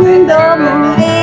đùm đi đã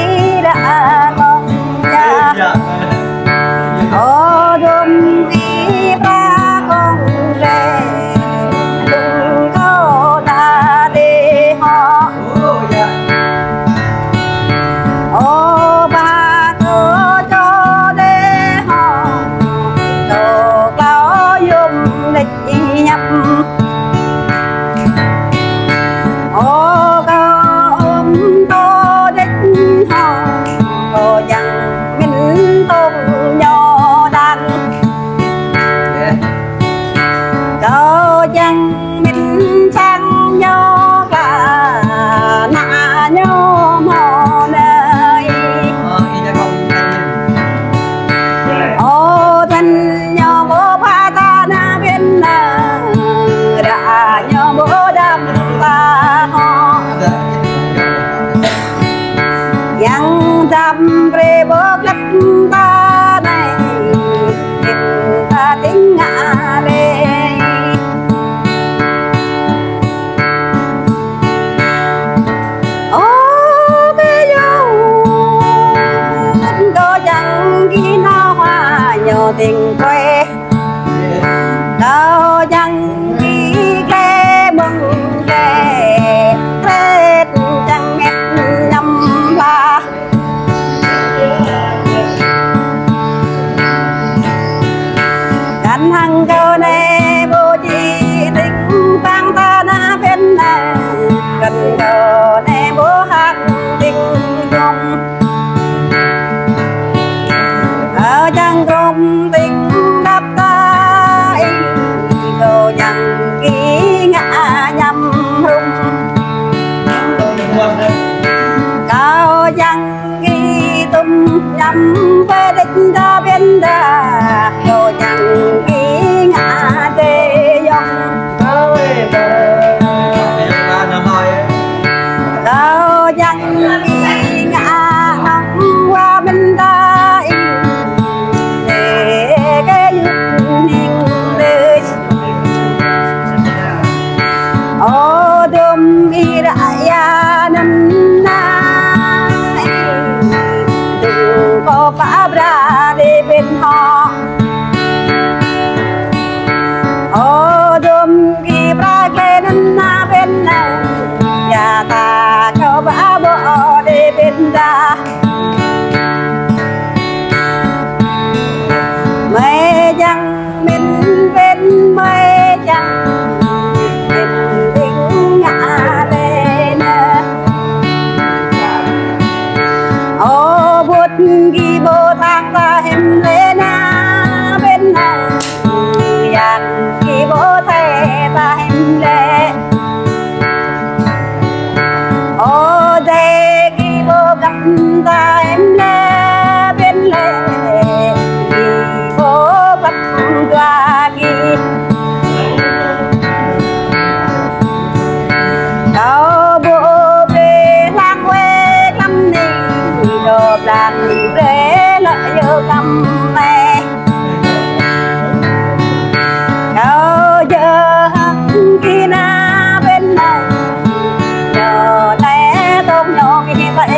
bản thân cô nè.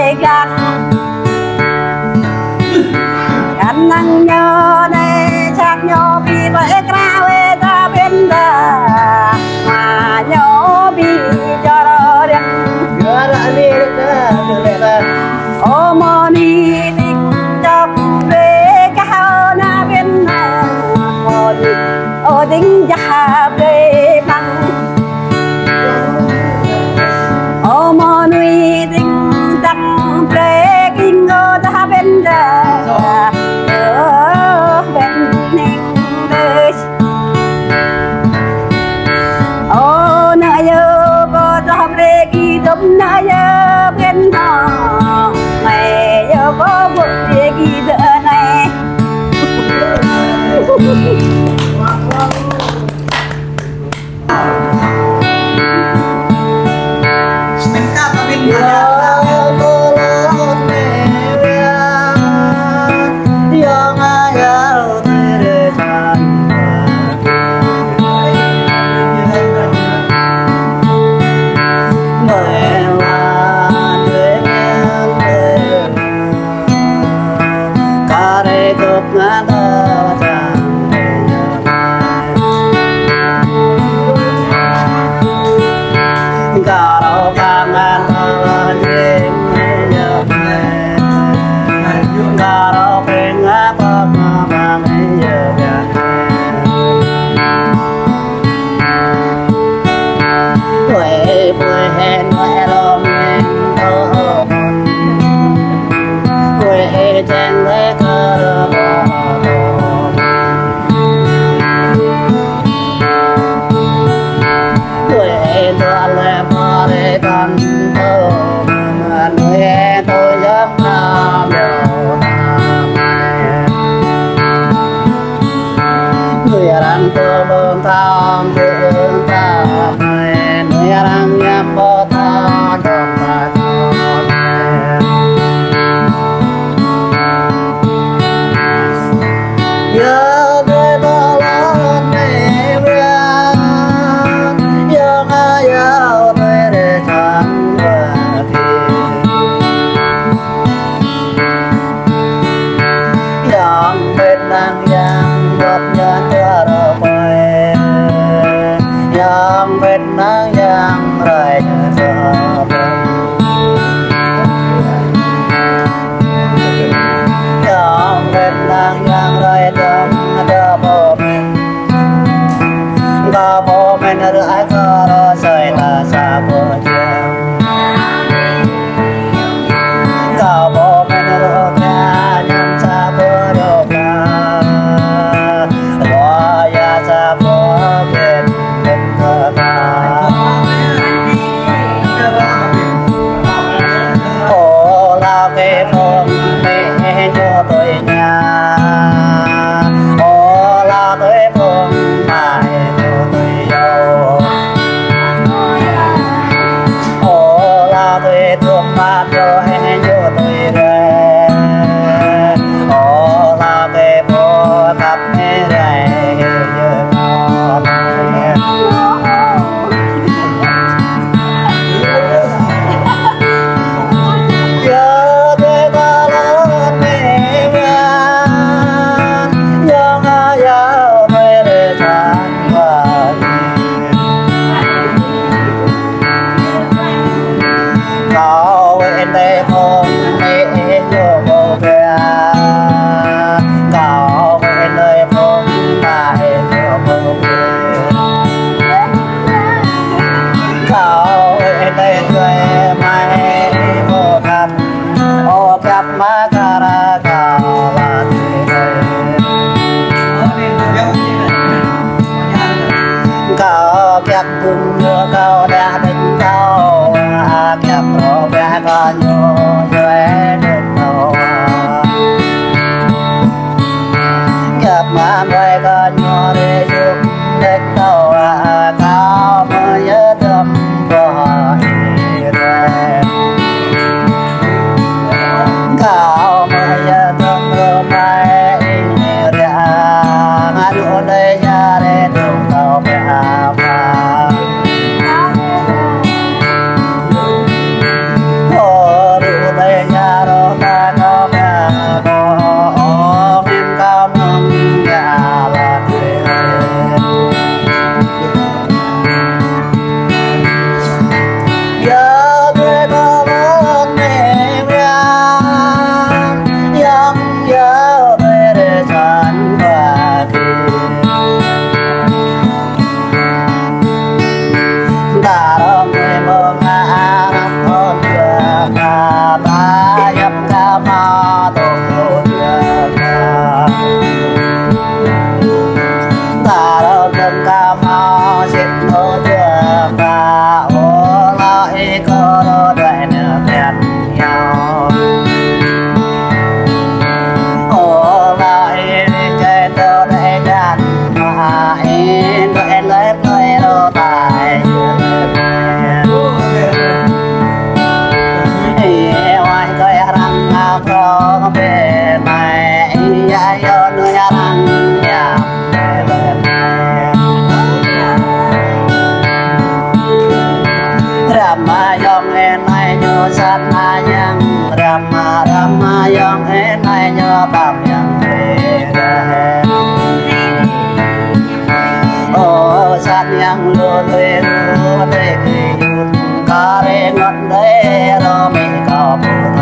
they got got lead on me.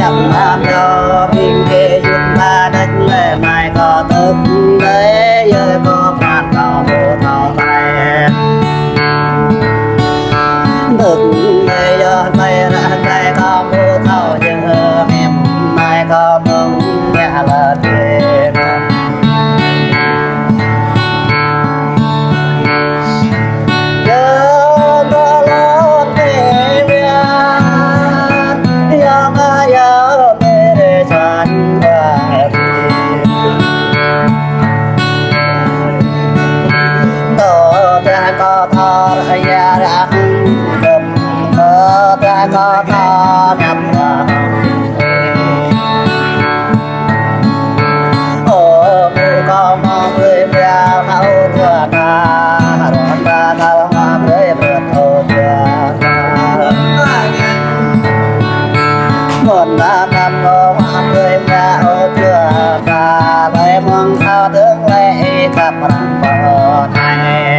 Yeah, sao tương lệ thập răng bờ này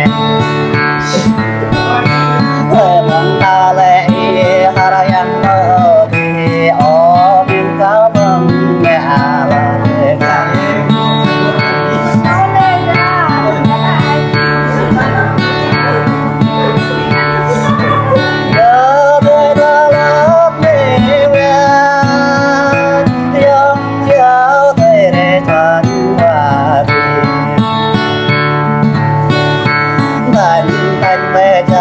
กันกันแม่จ้า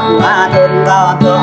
ba thôn có thua